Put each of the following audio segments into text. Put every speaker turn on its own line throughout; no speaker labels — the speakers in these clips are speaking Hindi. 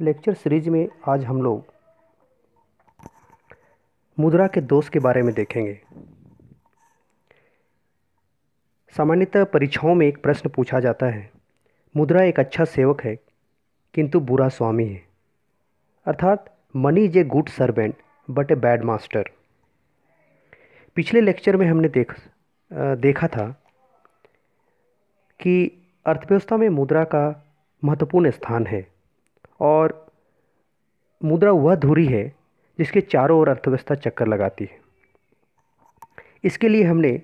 लेक्चर सीरीज़ में आज हम लोग मुद्रा के दोष के बारे में देखेंगे। सामान्यतः परीक्षाओं में एक प्रश्न पूछा जाता है, मुद्रा एक अच्छा सेवक है, किंतु बुरा स्वामी है। अर्थात money is a good servant but a bad master पिछले लेक्चर में हमने देख देखा था कि अर्थव्यवस्था में मुद्रा का महत्वपूर्ण स्थान है। और मुद्रा वह धुरी है जिसके चारों ओर अर्थव्यवस्था चक्कर लगाती है। इसके लिए हमने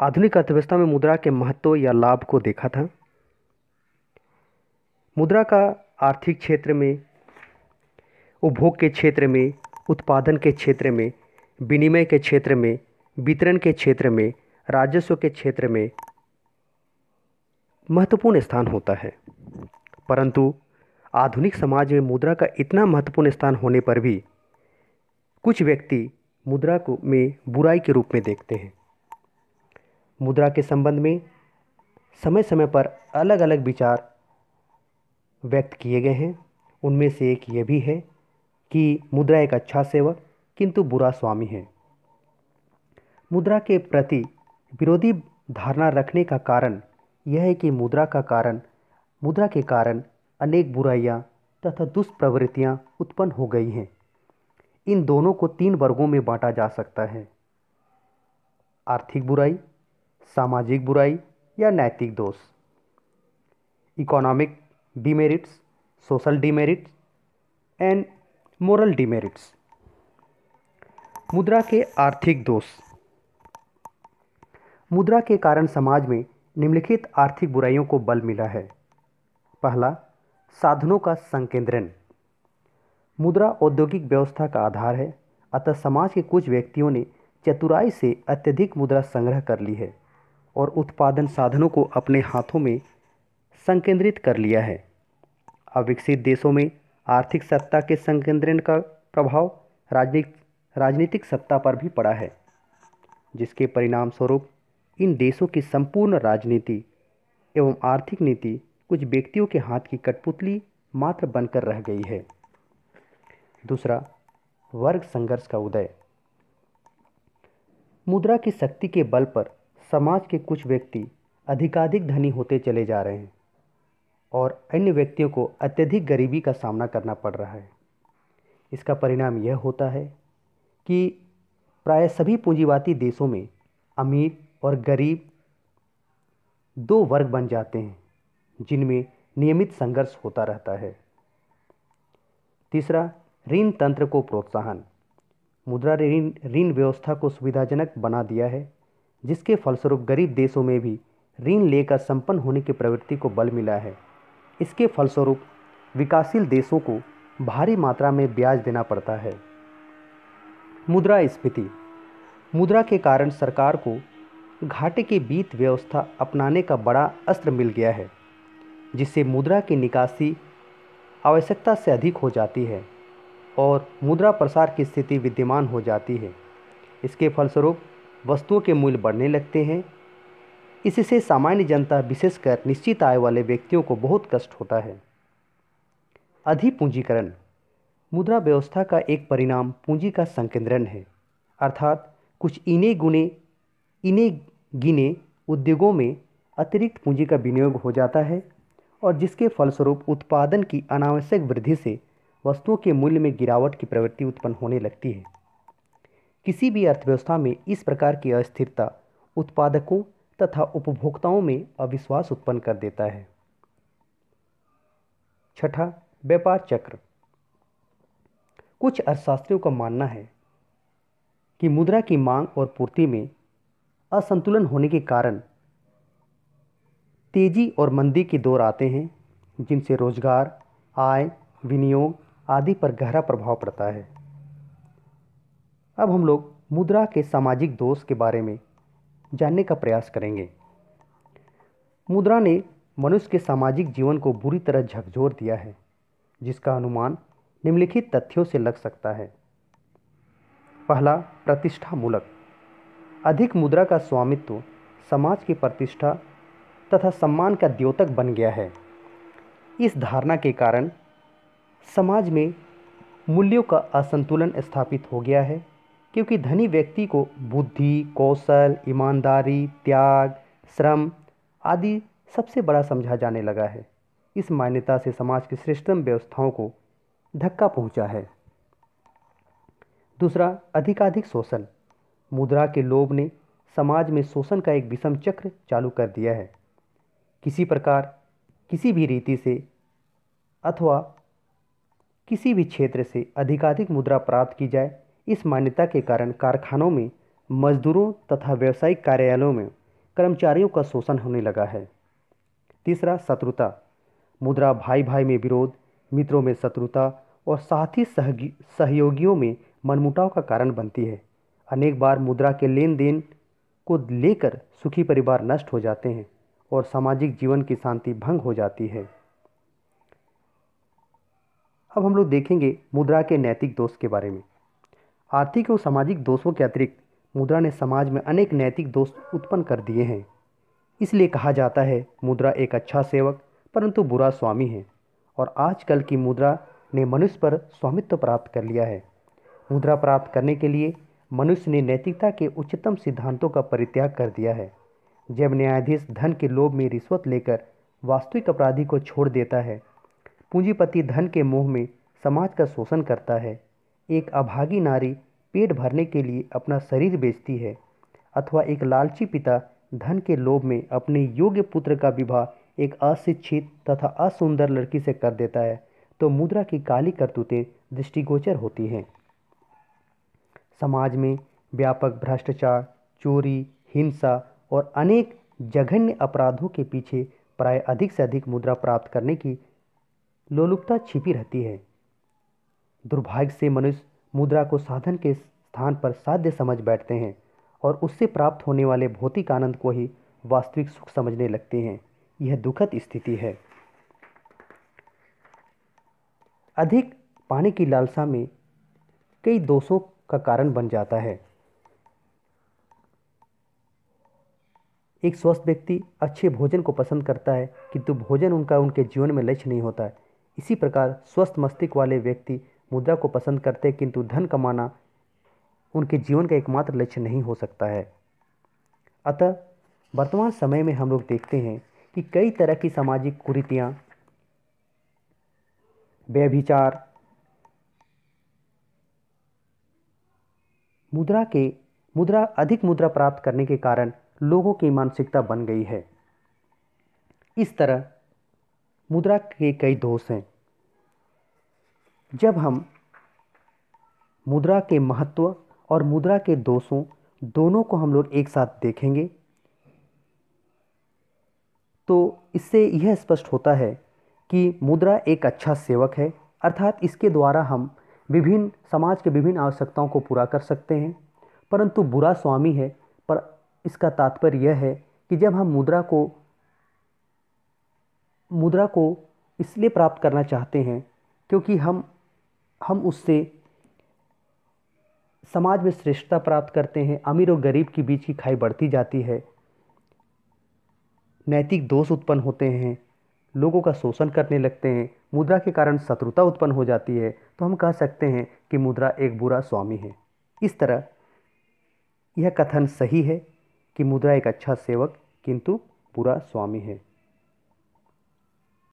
आधुनिक अर्थव्यवस्था में मुद्रा के महत्व या लाभ को देखा था। मुद्रा का आर्थिक क्षेत्र में, उपभोग के क्षेत्र में, उत्पादन के क्षेत्र में, विनिमय के क्षेत्र में, वितरण के क्षेत्र में, राजस्व के क्षेत्र में महत्वपूर्ण स्थान होता है। परंतु आधुनिक समाज में मुद्रा का इतना महत्वपूर्ण स्थान होने पर भी कुछ व्यक्ति मुद्रा को में बुराई के रूप में देखते हैं। मुद्रा के संबंध में समय समय पर अलग अलग विचार व्यक्त किए गए हैं। उनमें से एक ये भी है कि मुद्रा एक अच्छा सेवक, किंतु बुरा स्वामी है। मुद्रा के प्रति विरोधी धारणा रखने का कारण यह है कि मुद्रा का कारण, मुद्रा के कारण अनेक बुराइयाँ तथा दुष्प्रवृत्तियाँ उत्पन्न हो गई हैं। इन दोनों को तीन वर्गों में बांटा जा सकता है। आर्थिक बुराई, सामाजिक बुराई या नैतिक दोष। Economic demerits, social demerits and moral demerits. मुद्रा के आर्थिक दोष। मुद्रा के कारण समाज में निम्नलिखित आर्थिक बुराइयों को बल मिला है। पहला साधनों का संकेंद्रण। मुद्रा औद्योगिक व्यवस्था का आधार है, अतः समाज के कुछ व्यक्तियों ने चतुराई से अत्यधिक मुद्रा संग्रह कर ली है और उत्पादन साधनों को अपने हाथों में संकेंद्रित कर लिया है। अविकसित देशों में आर्थिक सत्ता के संकेंद्रण का प्रभाव राजनीतिक राजनीतिक सत्ता पर भी पड़ा है, जिसके परिणाम स्वरूप इन देशों की संपूर्ण राजनीति एवं आर्थिक नीति कुछ व्यक्तियों के हाथ की कठपुतली मात्र बनकर रह गई है। दूसरा, वर्ग संघर्ष का उदय। मुद्रा की शक्ति के बल पर समाज के कुछ व्यक्ति अधिकाधिक धनी होते चले जा रहे हैं और अन्य व्यक्तियों को अत्यधिक गरीबी का सामना करना पड़ रहा है। इसका परिणाम यह होता है कि प्राय सभी पूंजीवादी देशों में अमीर और गरीब दो वर्ग बन जाते हैं। जिनमें नियमित संघर्ष होता रहता है। तीसरा, ऋण तंत्र को प्रोत्साहन। मुद्रा ऋण ऋण व्यवस्था को सुविधाजनक बना दिया है, जिसके फलस्वरूप गरीब देशों में भी ऋण लेकर संपन्न होने की प्रवृत्ति को बल मिला है। इसके फलस्वरूप विकासशील देशों को भारी मात्रा में ब्याज देना पड़ता है। मुद्रा स्फीति। मुद्रा के कारण सरकार को घाटे की बीत व्यवस्था अपनाने का बड़ा अस्त्र मिल गया है। जिससे मुद्रा की निकासी आवश्यकता से अधिक हो जाती है और मुद्रा प्रसार की स्थिति विद्यमान हो जाती है। इसके फलस्वरूप वस्तुओं के मूल्य बढ़ने लगते हैं। इससे सामान्य जनता, विशेषकर निश्चित आय वाले व्यक्तियों को बहुत कष्ट होता है। अधिपूंजीकरण। मुद्रा व्यवस्था का एक परिणाम पूंजी का संकेंद्रण है। अर्थात कुछ इने गुने, इने गिने उद्योगों में अतिरिक्त पूंजी का विनियोग हो जाता है। और जिसके फलस्वरूप उत्पादन की अनावश्यक वृद्धि से वस्तुओं के मूल्य में गिरावट की प्रवृत्ति उत्पन्न होने लगती है। किसी भी अर्थव्यवस्था में इस प्रकार की अस्थिरता उत्पादकों तथा उपभोक्ताओं में अविश्वास उत्पन्न कर देता है। छठा, व्यापार चक्र। कुछ अर्थशास्त्रियों का मानना है कि मुद्रा की मांग और पूर्ति में असंतुलन होने के कारण तेज़ी और मंदी के दौर आते हैं, जिनसे रोज़गार, आय, विनियोग आदि पर गहरा प्रभाव पड़ता है। अब हम लोग मुद्रा के सामाजिक दोष के बारे में जानने का प्रयास करेंगे। मुद्रा ने मनुष्य के सामाजिक जीवन को बुरी तरह झकझोर दिया है, जिसका अनुमान निम्नलिखित तथ्यों से लग सकता है। पहला प्रतिष्ठा मूलक अधिक मुद्रा का स्वामित्व समाज की प्रतिष्ठा तथा सम्मान का द्योतक बन गया है। इस धारणा के कारण समाज में मूल्यों का असंतुलन स्थापित हो गया है, क्योंकि धनी व्यक्ति को बुद्धि, कौशल, ईमानदारी, त्याग, श्रम आदि सबसे बड़ा समझा जाने लगा है। इस मान्यता से समाज की श्रेष्ठतम व्यवस्थाओं को धक्का पहुँचा है। दूसरा, अधिकाधिक शोषण। मुद्रा के लोभ ने समाज में शोषण का एक विषम चक्र चालू कर दिया है। किसी प्रकार, किसी भी रीति से अथवा किसी भी क्षेत्र से अधिकाधिक मुद्रा प्राप्त की जाए, इस मान्यता के कारण कारखानों में, मजदूरों तथा व्यावसायिक कार्यालयों में कर्मचारियों का शोषण होने लगा है। तीसरा, शत्रुता। मुद्रा भाई भाई में विरोध, मित्रों में शत्रुता और साथी सहयोगियों में मनमुटाव का कारण बनती है। अनेक बार मुद्रा के लेन देन को लेकर सुखी परिवार नष्ट हो जाते हैं। और सामाजिक जीवन की शांति भंग हो जाती है। अब हम लोग देखेंगे मुद्रा के नैतिक दोष के बारे में। आर्थिक और सामाजिक दोषों के अतिरिक्त मुद्रा ने समाज में अनेक नैतिक दोष उत्पन्न कर दिए हैं। इसलिए कहा जाता है, मुद्रा एक अच्छा सेवक, परंतु बुरा स्वामी है और आजकल की मुद्रा ने मनुष्य पर स्वामित्व प्राप्त कर लिया है। मुद्रा प्राप्त करने के लिए मनुष्य ने नैतिकता के उच्चतम सिद्धांतों का परित्याग कर दिया है। जब न्यायाधीश धन के लोभ में रिश्वत लेकर वास्तविक अपराधी को छोड़ देता है, पूंजीपति धन के मोह में समाज का शोषण करता है। एक अभागी नारी पेट भरने के लिए अपना शरीर बेचती है, अथवा एक लालची पिता धन के लोभ में अपने योग्य पुत्र का विवाह एक अशिक्षित तथा असुंदर लड़की से कर देता है तो मुद्रा की काली करतूतें दृष्टिगोचर होती हैं। समाज में व्यापक भ्रष्टाचार, चोरी, हिंसा और अनेक जघन्य अपराधों के पीछे प्राय अधिक से अधिक मुद्रा प्राप्त करने की लोलुपता छिपी रहती है। दुर्भाग्य से मनुष्य मुद्रा को साधन के स्थान पर साध्य समझ बैठते हैं और उससे प्राप्त होने वाले भौतिक आनंद को ही वास्तविक सुख समझने लगते हैं। यह दुखद स्थिति है। अधिक पाने की लालसा में कई दोषों का कारण बन जाता है। एक स्वस्थ व्यक्ति अच्छे भोजन को पसंद करता है, किंतु भोजन उनका उनके जीवन में लक्ष्य नहीं होता। है इसी प्रकार स्वस्थ मस्तिष्क वाले व्यक्ति मुद्रा को पसंद करते हैं, किंतु धन कमाना उनके जीवन का एकमात्र लक्ष्य नहीं हो सकता है। अतः वर्तमान समय में हम लोग देखते हैं कि कई तरह की सामाजिक कुरीतियाँ, व्यभिचार, मुद्रा के मुद्रा, अधिक मुद्रा प्राप्त करने के कारण लोगों की मानसिकता बन गई है। इस तरह मुद्रा के कई दोष हैं। जब हम मुद्रा के महत्व और मुद्रा के दोषों दोनों को हम लोग एक साथ देखेंगे तो इससे यह स्पष्ट होता है कि मुद्रा एक अच्छा सेवक है, अर्थात इसके द्वारा हम विभिन्न समाज के विभिन्न आवश्यकताओं को पूरा कर सकते हैं। परंतु बुरा स्वामी है, पर इसका तात्पर्य यह है कि जब हम मुद्रा को मुद्रा को इसलिए प्राप्त करना चाहते हैं, क्योंकि हम हम उससे समाज में श्रेष्ठता प्राप्त करते हैं, अमीर और गरीब के बीच की खाई बढ़ती जाती है, नैतिक दोष उत्पन्न होते हैं, लोगों का शोषण करने लगते हैं, मुद्रा के कारण शत्रुता उत्पन्न हो जाती है तो हम कह सकते हैं कि मुद्रा एक बुरा स्वामी है। इस तरह यह कथन सही है कि मुद्रा एक अच्छा सेवक किंतु बुरा स्वामी है।